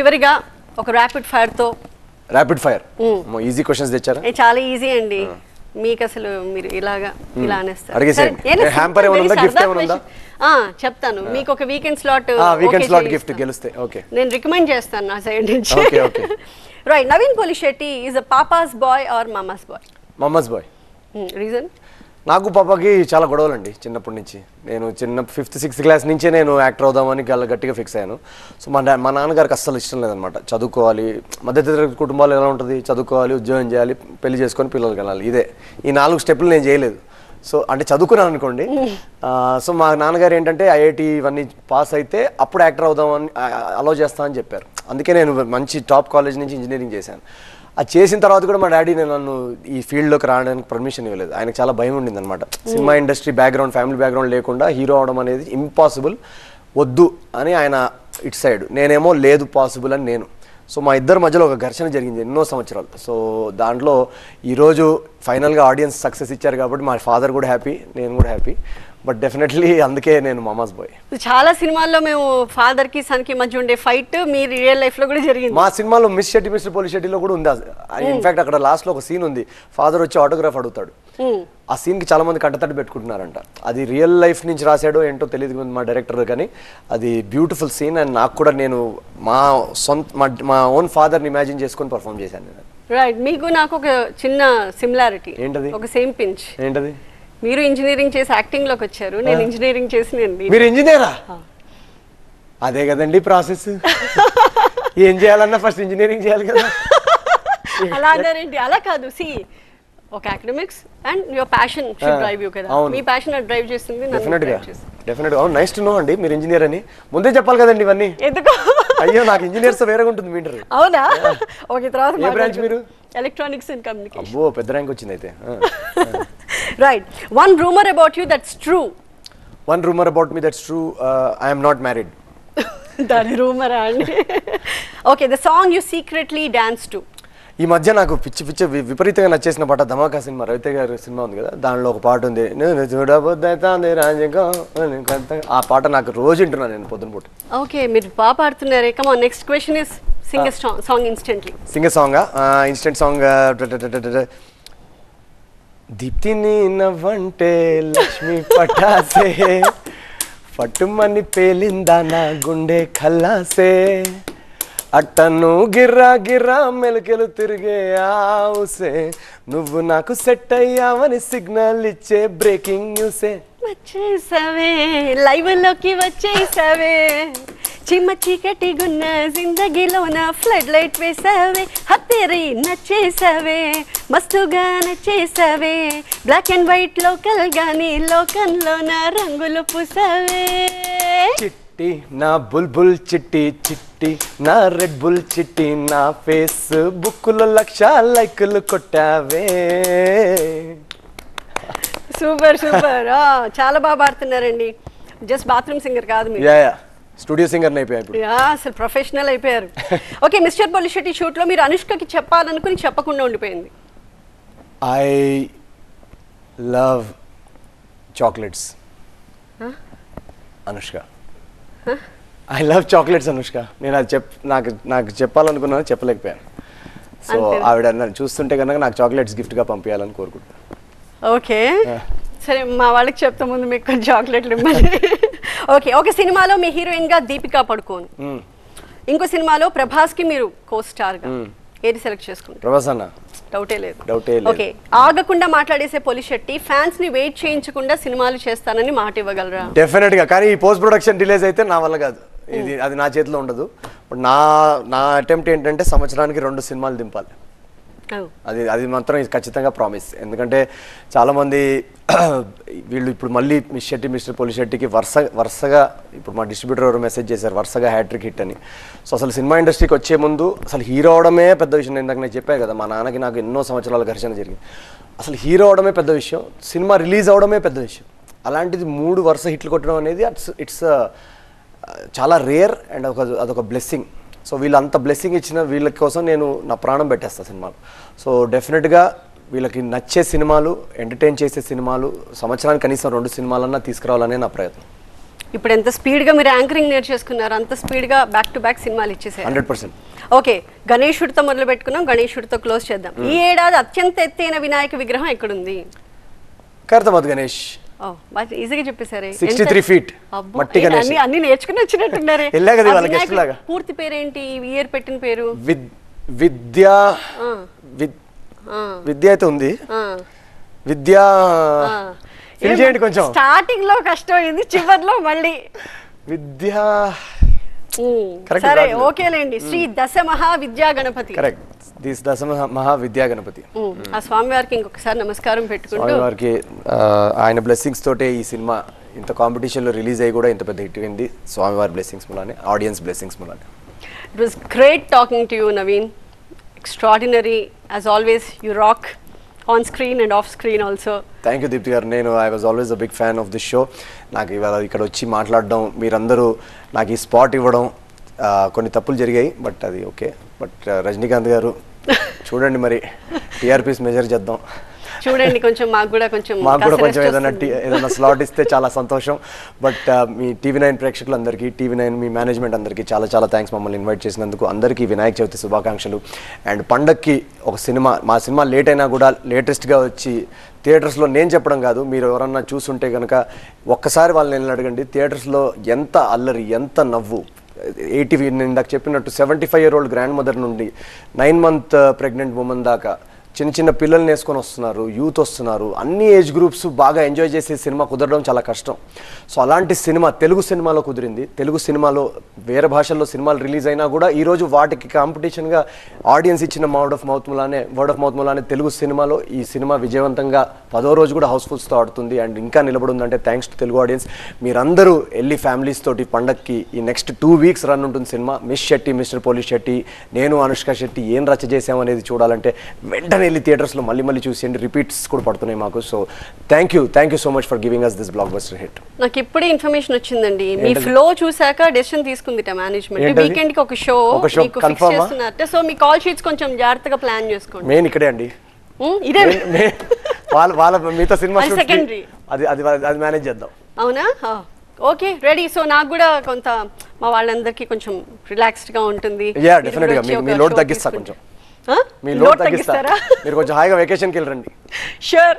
చివరిగా ఒక ర్యాపిడ్ ఫైర్తో ర్యాపిడ్ ఫైర్ ఈజీ క్వశ్చన్స్ తెచ్చారా? చాలా ఈజీ అండి. మీకు అసలు మీరు ఇలాగా ఇలా అనేస్తారు. చెప్తాను. మీకు ఒక weekend slot weekend slot gift గెలిస్తే ఓకే నేను రికమెండ్ చేస్తాను నా సైడ్ నుంచి. Right Naveen Polishetty is a papa's boy or mama's boy mummy's boy reason నాకు పాపకి చాలా గొడవలండి చిన్నప్పటి నుంచి. నేను చిన్న ఫిఫ్త్ సిక్స్త్ క్లాస్ నుంచే నేను యాక్టర్ అవుదామని గల గట్టిగా ఫిక్స్ అయ్యాను. సో మా మా నాన్నగారికి అస్సలు ఇష్టం లేదనమాట. చదువుకోవాలి మధ్యతరగతి కుటుంబాలు ఎలా ఉంటుంది? చదువుకోవాలి ఉద్యోగం చేయాలి పెళ్ళి చేసుకొని పిల్లలు కనాలి ఇదే. ఈ నాలుగు స్టెప్పులు నేను చేయలేదు. సో అంటే చదువుకున్నాను అనుకోండి సో మా నాన్నగారు ఏంటంటే ఐఐటి ఇవన్నీ పాస్ అయితే అప్పుడు యాక్టర్ అవుదామని అలో చేస్తా అని చెప్పారు. అందుకే నేను మంచి టాప్ కాలేజ్ నుంచి ఇంజనీరింగ్ చేశాను. అది చేసిన తర్వాత కూడా మా డాడీ నేను నన్ను ఈ ఫీల్డ్లోకి రావడానికి పర్మిషన్ ఇవ్వలేదు. ఆయనకు చాలా భయం ఉండింది అనమాట cinema industry background family background లేకుండా హీరో అవడం అనేది ఇంపాసిబుల్ వద్దు అని ఆయన ఇటు సైడ్ నేనేమో లేదు పాసిబుల్ అని నేను. సో మా ఇద్దరి మధ్యలో ఒక ఘర్షణ జరిగింది ఎన్నో సంవత్సరాలు. సో దాంట్లో ఈరోజు ఫైనల్గా ఆడియన్స్ సక్సెస్ ఇచ్చారు కాబట్టి మా ఫాదర్ కూడా హ్యాపీ నేను కూడా హ్యాపీ బట్ డెఫినెట్లీ అందుకే నేను మమాస్ బాయ్. చాలా సినిమాల్లో మేము ఫాదర్కి సన్కి మధ్య ఉండే ఫైట్ మీ రియల్ లైఫ్లో కూడా జరిగింది. మా సినిమాలో మిస్ షెట్టి మిస్టర్ పోలి షెట్టిలో కూడా ఉంది. ఇన్ఫాక్ట్ అక్కడ లాస్ట్లో ఒక సీన్ ఉంది. ఫాదర్ వచ్చి ఆటోగ్రాఫ్ అడుగుతాడు. ఆ సీన్కి చాలా మంది కంటతడి పెట్టుకుంటున్నారంట. అది రియల్ లైఫ్ నుంచి రాశాడో ఏంటో తెలియదు మా డైరెక్టర్ కానీ అది బ్యూటిఫుల్ సీన్ అండ్ నాకు కూడా నేను మా సొంత మా- ఓన్ ఫాదర్ని ఇమాజిన్ చేసుకొని పర్ఫామ్ చేశాను రైట్ మీకు నాకు ఒక చిన్న సిమిలారిటీ ఏంటది? ఒక సేమ్ పించ్ ఏంటది? మీరు ఇంజనీరింగ్ చేసి యాక్టింగ్లోకి వచ్చారు. నేను ఇంజనీరింగ్ చేసి నేను lead. మీరు ఇంజనీరా అదే కదండి ప్రాసెస్ ఏం చేయాలన్నా ఫస్ట్ ఇంజనీరింగ్ చేయాలి కదా. అలా అన్నారేంటి? అలా కాదు. సి ఒక academics and your passion should drive you కదా. మీ ప్యాషన్ డ్రైవ్ చేస్తుంది నన్ను డెఫినెట్గా. అవును నైస్ టు నో అండి. మీరు ఇంజనీర్ అని. ముందే చెప్పాలి కదండి ఇవన్నీ. ఎందుకు? అయ్యో నాకు ఇంజనీర్స్ వేరేగా ఉంటుంది మీటర్ అవునా? ఓకే తర్వాత ఏ branch మీరు? ఎలక్ట్రానిక్స్ అండ్ కమ్యూనికేషన్ అబ్బో పెద్ద ర్యాంక్ వచ్చింది అయితే right one rumour about you that's true one rumour about me that's true I'm not married దాని రూమరా అండి okay the song you secretly dance to ఈ మధ్య నాకు పిచ్చి పిచ్చి విపరీతంగా నచ్చేసిన పాట ధమాకా సినిమా రవితే గారి సినిమా ఉంది కదా దానిలో ఒక పాట ఉంది నేను చూడబోద్దాంది రాజకం ఆ పాట నాకు రోజు వింటున్నాను నేను పొద్దున పూట. ఓకే మీరు బాగా పాడుతున్నారే. Come on next question is sing song instantly singer song instant song దీప్తిని నవ్వంటే లక్ష్మి పటాసే. పట్టుమని పేలిందా నా గుండె ఖల్లాసే. అట్టను గిర్రా గిర్రా మెలకెలు తిరిగే ఆవుసే నువ్వు నాకు సెట్ అయ్యావని సిగ్నల్ ఇచ్చే బ్రేకింగ్ న్యూసే. వచ్చేసావే. లైవ్లోకి వచ్చేసావే. చిమ్మ చీకటి గున్న జిందగీలోన ఫ్లడ్ లైట్ వేసావే. హత్తేరి నచ్చేసావే మస్తుగా నచ్చేసావే. బ్లాక్ అండ్ వైట్ లోకల్ గాని లోకంలోన రంగులు పూసావే. చిట్టి నా బుల్బుల్ చిట్టి చిట్టి నా రెడ్ బుల్ చిట్టి నా ఫేస్ బుక్కులో లక్ష లైకులు కొట్టావే. Super super. చాలా బాగా పాడుతున్నారండి. జస్ట్ బాత్రూమ్ సింగర్ కాదు మీరు. స్టూడియో సింగర్ అయిపోయా ఇప్పుడు. యా అసలు ప్రొఫెషనల్ అయిపోయారు. ఓకే మిస్టర్ పొలిషెట్టి షూట్లో మీరు అనుష్కకి చెప్పాలనుకుని చెప్పకుండా ఉండిపోయింది. I love chocolates Anushka. I love chocolates Anushka. నేను అది చెప్ నాకు నాకు చెప్పాలనుకున్నాను చెప్పలేకపోయాను. సో? ఆవిడ నన్ను చూస్తుంటే కనుక నాకు చాక్లెట్స్ గిఫ్ట్గా పంపించాలని కోరుకుంటున్నాను ఓకే. సరే మా వాళ్ళకి చెప్తా ముందు మీకు కొంచెం చాక్లెట్లు ఇవ్వండి. ఓకే ఒక సినిమాలో మీ హీరోయిన్గా దీపికా పడుకోను. ఇంకో సినిమాలో ప్రభాస్కి మీరు కో స్టార్గా ఏది సెలెక్ట్ చేసుకుంటారు? ప్రభాస్ అన్న. డౌటే లేదు. డౌటే లేదు. ఓకే ఆగకుండా మాట్లాడేసే పొలిశెట్టి ఫ్యాన్స్ని వెయిట్ చేయించకుండా సినిమాలు చేస్తానని మాట ఇవ్వగలరా? డెఫినెట్గా కానీ ఈ పోస్ట్ ప్రొడక్షన్ డిలేస్ అయితే నా వల్ల కాదు. ఇది అది నా చేతిలో ఉండదు. నా నా అటెంప్ట్ ఏంటంటే సంవత్సరానికి రెండు సినిమాలు దింపాలి. అది అది మాత్రం ఇది ఖచ్చితంగా ప్రామిస్ ఎందుకంటే చాలామంది వీళ్ళు ఇప్పుడు మళ్ళీ మిస్ శెట్టి మిస్టర్ పోలి శెట్టికి వరుస వరుసగా ఇప్పుడు మా డిస్ట్రిబ్యూటర్ ఎవరు మెసేజ్ చేశారు వరుసగా హ్యాట్రిక్ హిట్ అని. సో అసలు సినిమా ఇండస్ట్రీకి వచ్చే ముందు అసలు హీరో అవడమే పెద్ద విషయం. ఇందాక నేను చెప్పాను కదా మా నాన్నకి నాకు ఎన్నో సంవత్సరాల ఘర్షణ జరిగింది. అసలు హీరో అవడమే పెద్ద విషయం సినిమా రిలీజ్ అవడమే పెద్ద విషయం. అలాంటిది మూడు వరుస హిట్లు కొట్టడం అనేది ఇట్స్ ఇట్స్ uh, చాలా రేర్ అండ్ ఒక అదొక బ్లెస్సింగ్ సో వీళ్ళు అంత బ్లెస్సింగ్ ఇచ్చిన వీళ్ళ కోసం నేను నా ప్రాణం పెట్టేస్తాను సినిమాలు. సో డెఫినెట్గా వీళ్ళకి నచ్చే సినిమాలు ఎంటర్టైన్ చేసే సినిమాలు సంవత్సరానికి కనీసం రెండు సినిమాలన్నా తీసుకురావాలనే నా ప్రయత్నం. ఇప్పుడు ఎంత స్పీడ్గా మీరు యాంకరింగ్ నేర్చేసుకున్నారు అంత స్పీడ్గా బ్యాక్ టు బ్యాక్ సినిమాలు ఇచ్చేసారు. Hundred percent. ఓకే గణేశుడితో మొదలు పెట్టుకున్నాం గణేశుడితో క్లోజ్ చేద్దాం. ఈ ఏడాది అత్యంత ఎత్తైన వినాయక విగ్రహం ఎక్కడుంది? ఖైరతాబాద్ గణేష్. ఈజీగా చెప్పేశారే. 63 feet. అబ్బో, మట్టి ఏ, గణేష్. అన్ని అన్ని నేర్చుకుని వచ్చినట్టున్నారే. పూర్తి పేరేంటి? ఈ ఇయర్ పెట్టిన పేరు? విద్ విద్యా విద్య అయితే ఉంది. విద్యా చేయండి కొంచెం. స్టార్టింగ్లో కష్టమైంది చివర్లో మళ్ళీ. విద్యా సరే. ఓకేలేండి. శ్రీ దశ మహా విద్యా గణపతి కరెక్ట్ దిస్ దశ మహా విద్యా గణపతి ఆ స్వామివారికి ఇంకొకసారి నమస్కారం పెట్టుకుంటూ. స్వామివారికి ఆయన బ్లెస్సింగ్స్ తోటే ఈ సినిమా ఇంత కాంపిటీషన్లో రిలీజ్ అయ్యి కూడా ఇంత పెద్ద హిట్ అయింది. స్వామివారి బ్లెస్సింగ్స్ మూలానే audience blessings మూలానే. It was great talking to you Naveen extraordinary as always you rock on screen and off screen also thank you Deepthi గారు. నేను I was always a big fan of this show నాకు ఇవాళ ఇక్కడ వచ్చి మాట్లాడడం మీరందరూ నాకు ఈ స్పాట్ ఇవ్వడం కొన్ని తప్పులు జరిగాయి బట్ అది ఓకే బట్ రజనీకాంత్ గారు చూడండి మరి టీఆర్పీస్ మెజర్ చేద్దాం. చూడండి కొంచెం మాకు కూడా కొంచెం మాకు కూడా కొంచెం ఏదైనా ఏదైనా స్లాట్ ఇస్తే చాలా సంతోషం. బట్ మీ టీవీ నైన్ ప్రేక్షకులందరికీ టీవీ నైన్ మీ మేనేజ్మెంట్ అందరికీ చాలా చాలా థ్యాంక్స్ మమ్మల్ని ఇన్వైట్ చేసినందుకు. అందరికీ వినాయక చవితి శుభాకాంక్షలు. అండ్ పండక్కి ఒక సినిమా మా సినిమా లేట్ అయినా కూడా లేటెస్ట్గా వచ్చి థియేటర్స్లో నేను చెప్పడం కాదు మీరు ఎవరన్నా చూసుంటే కనుక ఒక్కసారి వాళ్ళని వెళ్ళి అడగండి థియేటర్స్లో ఎంత అల్లరి ఎంత నవ్వు. ఎయిటీ ఇందాక చెప్పినట్టు seventy five year old grandmother నుండి నైన్ మంత్ ప్రెగ్నెంట్ ఉమెన్ దాకా చిన్న చిన్న పిల్లల్ని వేసుకొని వస్తున్నారు యూత్ వస్తున్నారు. అన్ని ఏజ్ గ్రూప్స్ బాగా ఎంజాయ్ చేసే సినిమా కుదరడం చాలా కష్టం. సో అలాంటి సినిమా తెలుగు సినిమాలో కుదిరింది. తెలుగు సినిమాలో వేరే భాషల్లో సినిమాలు రిలీజ్ అయినా కూడా ఈరోజు వాటికి కాంపిటీషన్గా ఆడియన్స్ ఇచ్చిన వర్డ్ ఆఫ్ మౌత్ మూలానే వర్డ్ ఆఫ్ మౌత్ మూలానే తెలుగు సినిమాలో ఈ సినిమా విజయవంతంగా పదో రోజు కూడా హౌస్ఫుల్స్తో ఆడుతుంది అండ్ ఇంకా నిలబడి ఉందంటే థ్యాంక్స్ టు తెలుగు ఆడియన్స్ మీరందరూ వెళ్ళి ఫ్యామిలీస్ తోటి పండక్కి ఈ నెక్స్ట్ టూ వీక్స్ రన్ ఉంటుంది cinema. Miss Shetty mister Polishetty నేను అనుష్క శెట్టి ఏం రచ్చ చేసామనేది చూడాలంటే వెంటనే వెళ్ళి థియేటర్స్లో మళ్ళీ మళ్ళీ చూసేయండి. రిపీట్స్ కూడా పడుతున్నాయి మాకు. So thank you thank you so much for giving us this blockbuster hit నాకు ఇప్పుడే ఇన్ఫర్మేషన్ వచ్చిందండి. మీ? ఫ్లో చూసాక డెసిషన్ తీసుకుంది మేనేజ్మెంట్? వీకెండ్కి ఒక షో మీకు ఫిక్స్? చేస్తున్నారు సో మీ కాల్ షీట్స్ కొంచెం జాగ్రత్తగా ప్లాన్ చేసుకోండి. మెయిన్ ఇక్కడే అండి. ఇదే వాళ్ళ వాళ్ళ మిగతా సినిమా secondary. అది అది అది మేనేజ్ చేద్దాం. అవునా? ఓకే రెడీ సో నాకు కూడా కొంత మా వాళ్ళందరికీ కొంచెం రిలాక్స్డ్గా ఉంటుంది. యా మీరు డెఫినెట్గా. వచ్చి మీ- లోడ్ తగ్గిస్తా. కొంచెం? మీ లోడ్ లోడ్ తగ్గిస్తా. తగ్గిస్తారా? మీరు కొంచెం హాయిగా వెకేషన్కి వెళ్ళండి షూర్